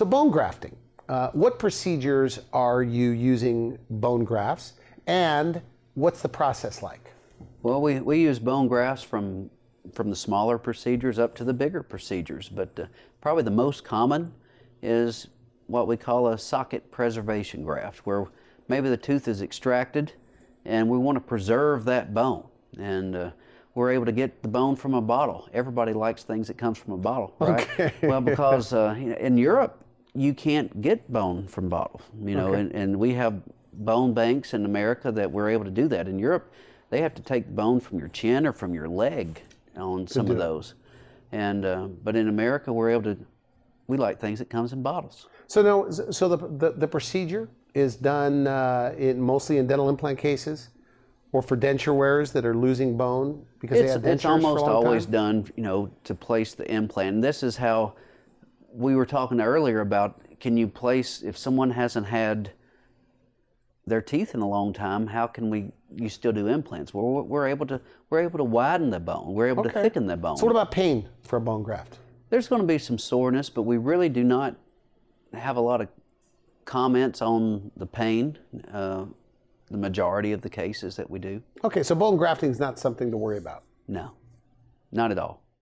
So bone grafting. Uh, what procedures are you using bone grafts, and what's the process like? Well, we, we use bone grafts from from the smaller procedures up to the bigger procedures, but uh, probably the most common is what we call a socket preservation graft, where maybe the tooth is extracted and we want to preserve that bone. And uh, we're able to get the bone from a bottle. Everybody likes things that comes from a bottle, right? Okay. well, because uh, you know, in Europe, you can't get bone from bottles, you know, Okay. and, and we have bone banks in America that we're able to do that. In Europe, they have to take bone from your chin or from your leg on some of those. And uh, but in America, we're able to. We like things that comes in bottles. So no, so the the, the procedure is done uh, in mostly in dental implant cases, or for denture wearers that are losing bone because they It's, had dentures it's almost always time? done, you know, to place the implant. And this is how we were talking earlier about can you place if someone hasn't had their teeth in a long time, how can we you still do implants? Well, we're, able to we're able to widen the bone. We're able to thicken the bone. So what about pain for a bone graft? There's going to be some soreness, but we really do not have a lot of comments on the pain. Uh, the majority of the cases that we do, Okay, so bone grafting is not something to worry about. no, not at all.